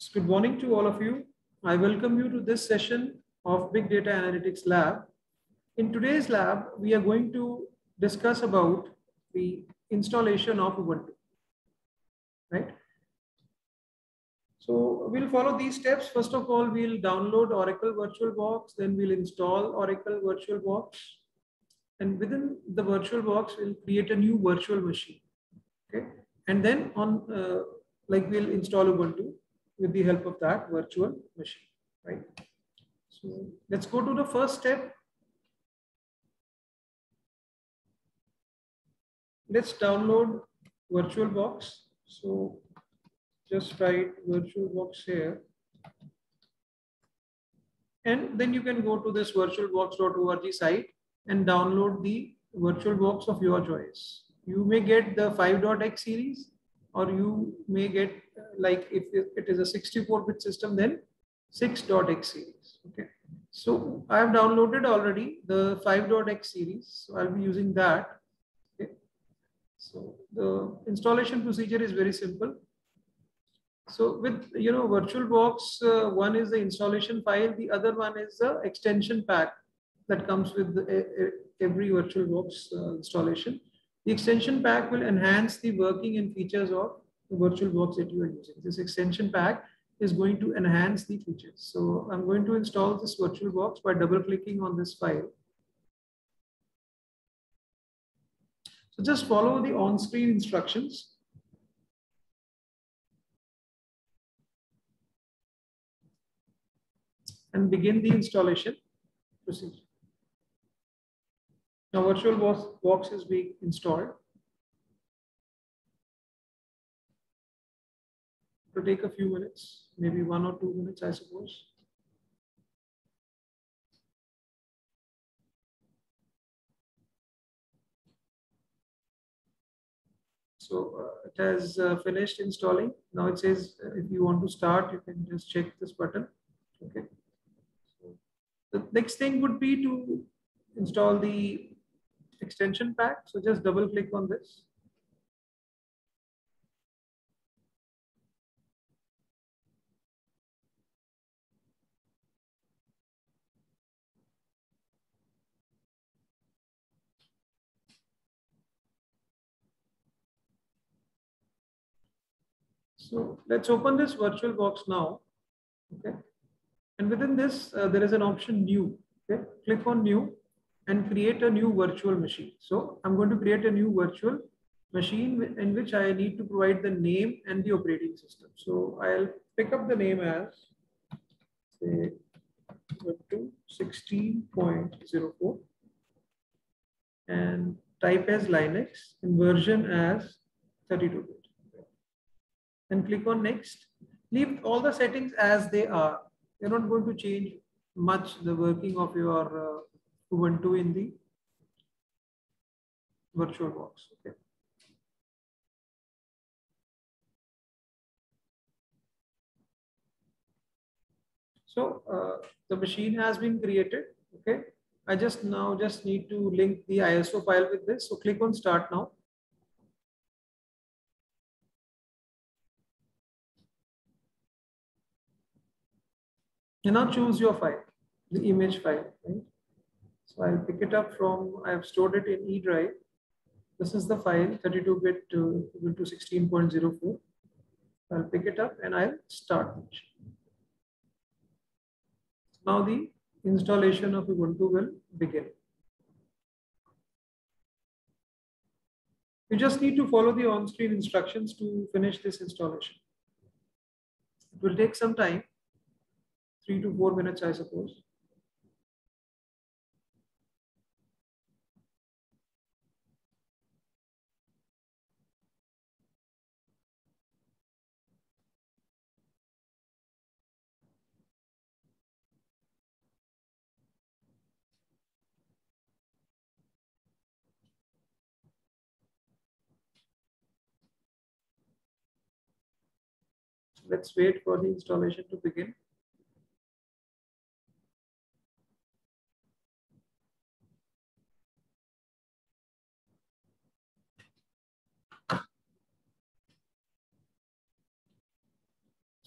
So good morning to all of you. I welcome you to this session of Big Data Analytics Lab. In today's lab, we are going to discuss about the installation of Ubuntu, right? So we'll follow these steps. First of all, we'll download Oracle VirtualBox, then we'll install Oracle VirtualBox. And within the VirtualBox, we'll create a new virtual machine, okay? And then on, uh, like we'll install Ubuntu with the help of that virtual machine, right? So let's go to the first step. Let's download VirtualBox. So just write VirtualBox here. And then you can go to this virtualbox.org site and download the VirtualBox of your choice. You may get the 5.x series or you may get like if it is a 64-bit system, then 6.x series. Okay. So I have downloaded already the 5.x series. So I'll be using that. Okay. So the installation procedure is very simple. So with you know VirtualBox, uh, one is the installation file, the other one is the extension pack that comes with the, every VirtualBox uh, installation. The extension pack will enhance the working and features of the VirtualBox that you are using. This extension pack is going to enhance the features. So I'm going to install this virtual box by double clicking on this file. So just follow the on-screen instructions. And begin the installation procedure. Now VirtualBox is being installed. To take a few minutes, maybe one or two minutes, I suppose. So uh, it has uh, finished installing. Now it says uh, if you want to start, you can just check this button. Okay. So the next thing would be to install the extension pack. So just double click on this. So let's open this virtual box now. Okay. And within this, uh, there is an option new. Okay. Click on new and create a new virtual machine. So I'm going to create a new virtual machine in which I need to provide the name and the operating system. So I'll pick up the name as say Ubuntu 16.04 and type as Linux and version as 32 bit then click on next. Leave all the settings as they are. You're not going to change much the working of your uh, Ubuntu in the VirtualBox. Okay. So uh, the machine has been created. Okay. I just now just need to link the ISO file with this. So click on start now. You now choose your file, the image file. Right? So I'll pick it up from, I've stored it in E drive. This is the file 32-bit uh, to Ubuntu 16.04. I'll pick it up and I'll start. Now the installation of Ubuntu will begin. You just need to follow the on-screen instructions to finish this installation. It will take some time three to four minutes, I suppose. Let's wait for the installation to begin.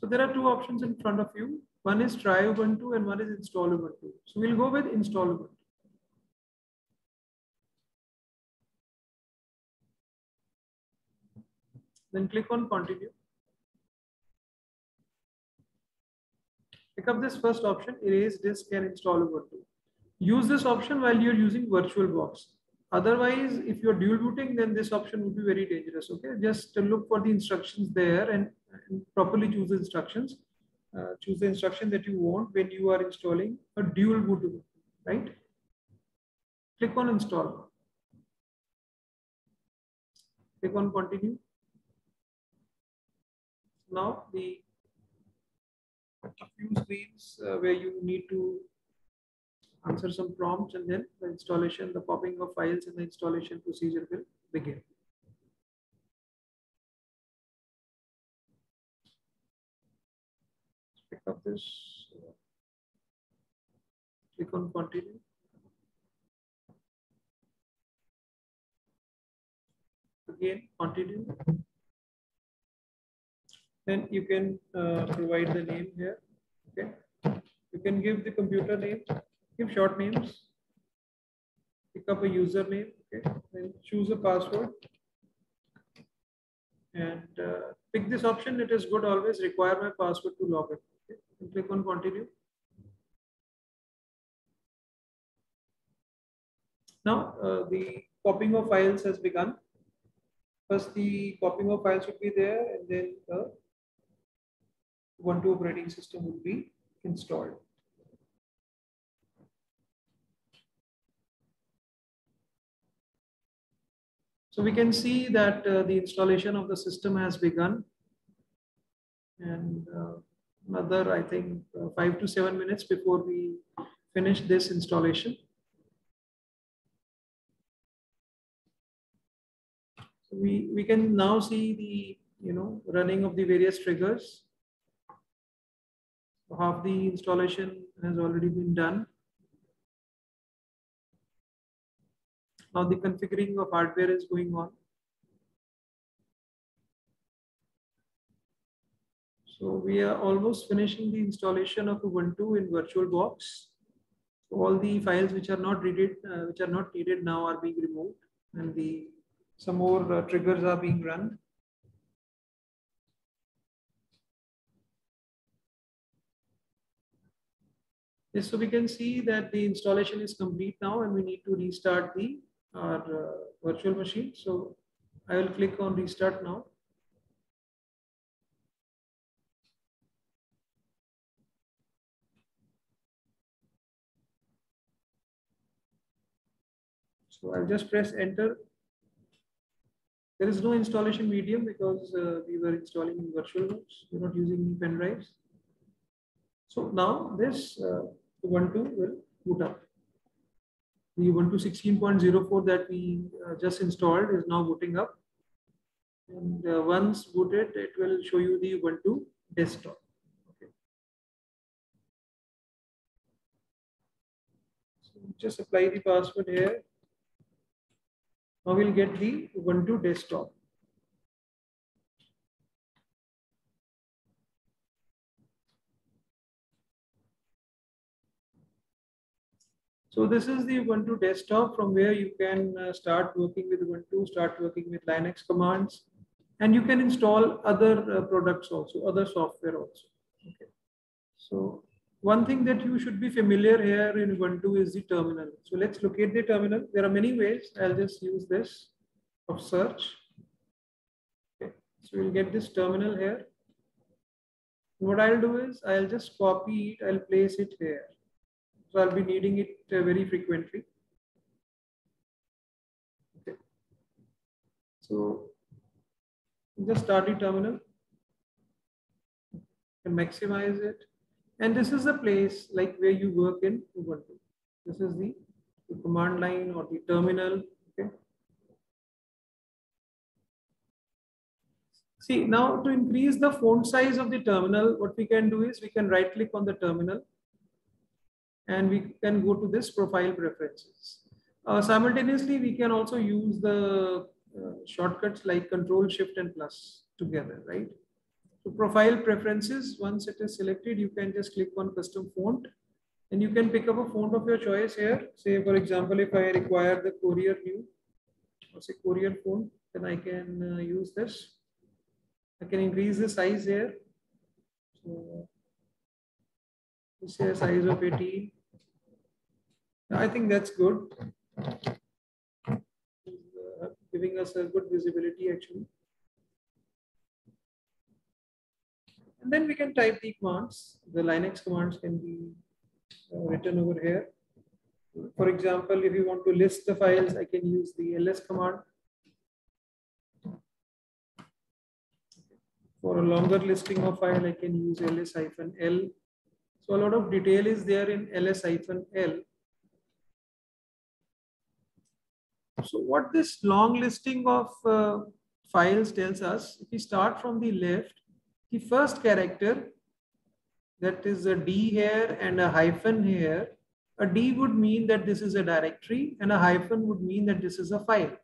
So there are two options in front of you. One is try Ubuntu and one is install Ubuntu. So we'll go with install Ubuntu. Then click on continue. Pick up this first option, erase disk and install Ubuntu. Use this option while you're using VirtualBox. Otherwise, if you're dual booting, then this option would be very dangerous. Okay, just look for the instructions there and, and properly choose the instructions. Uh, choose the instruction that you want when you are installing a dual boot, right? Click on install. Click on continue. Now the a few screens uh, where you need to answer some prompts and then the installation, the popping of files and the installation procedure will begin. Up this, click on continue. Again, continue. Then you can uh, provide the name here. Okay. You can give the computer name give short names, pick up a username, okay, then choose a password and uh, pick this option. It is good always require my password to log in. Click on continue. Now uh, the copying of files has begun. First, the copying of files would be there, and then the Ubuntu operating system would be installed. So we can see that uh, the installation of the system has begun. And uh, another, I think, uh, five to seven minutes before we finish this installation. So we, we can now see the you know running of the various triggers. Half the installation has already been done. Now the configuring of hardware is going on. So we are almost finishing the installation of Ubuntu in VirtualBox. All the files which are not needed, uh, which are not needed now are being removed, and the some more uh, triggers are being run. Yes, so we can see that the installation is complete now, and we need to restart the our uh, virtual machine. So I will click on restart now. So I'll just press enter. There is no installation medium because uh, we were installing in VirtualBox. We're not using any pen drives. So now this uh, Ubuntu will boot up the Ubuntu 16.04 that we uh, just installed is now booting up. And uh, once booted, it will show you the Ubuntu desktop. So just apply the password here. Now we'll get the Ubuntu desktop. So this is the Ubuntu desktop from where you can uh, start working with Ubuntu, start working with Linux commands, and you can install other uh, products also, other software also. Okay. So one thing that you should be familiar here in Ubuntu is the terminal. So let's locate the terminal. There are many ways. I'll just use this of search. Okay. So we'll get this terminal here. What I'll do is I'll just copy it. I'll place it here. So I'll be needing it uh, very frequently. Okay. So just start the terminal and maximize it. And this is the place like where you work in Ubuntu. This is the, the command line or the terminal. Okay. See, now to increase the font size of the terminal, what we can do is we can right click on the terminal and we can go to this profile preferences. Uh, simultaneously, we can also use the uh, shortcuts like control shift and plus together, right? To profile preferences, once it is selected, you can just click on custom font and you can pick up a font of your choice here. Say, for example, if I require the Courier New or say Courier font, then I can uh, use this. I can increase the size here. So this is size of 18. I think that's good. Uh, giving us a good visibility actually. Then we can type the commands. The Linux commands can be uh, written over here. For example, if you want to list the files, I can use the ls command. For a longer listing of file, I can use ls-l. So a lot of detail is there in ls-l. So what this long listing of uh, files tells us, if we start from the left, the first character that is a D here and a hyphen here. A D would mean that this is a directory and a hyphen would mean that this is a file.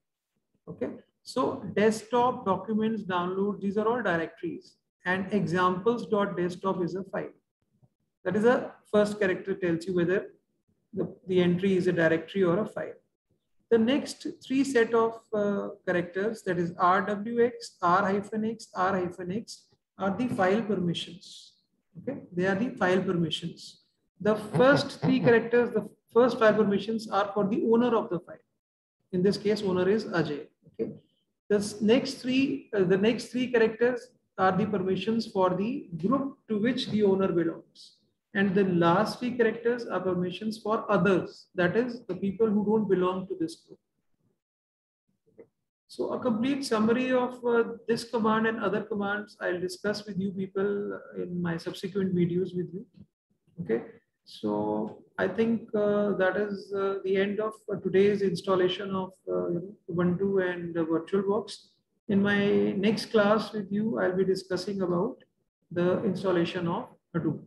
Okay. So desktop documents download, these are all directories and examples.desktop is a file. That is a first character tells you whether the, the entry is a directory or a file. The next three set of uh, characters that is RWX, R-X, R-X are the file permissions. Okay, they are the file permissions. The first three characters, the first file permissions are for the owner of the file. In this case, owner is Ajay. Okay, the next three, uh, the next three characters are the permissions for the group to which the owner belongs. And the last three characters are permissions for others. That is the people who don't belong to this group. So a complete summary of uh, this command and other commands I'll discuss with you people in my subsequent videos with you. Okay. So I think uh, that is uh, the end of uh, today's installation of uh, Ubuntu and VirtualBox. In my next class with you, I'll be discussing about the installation of Hadoop.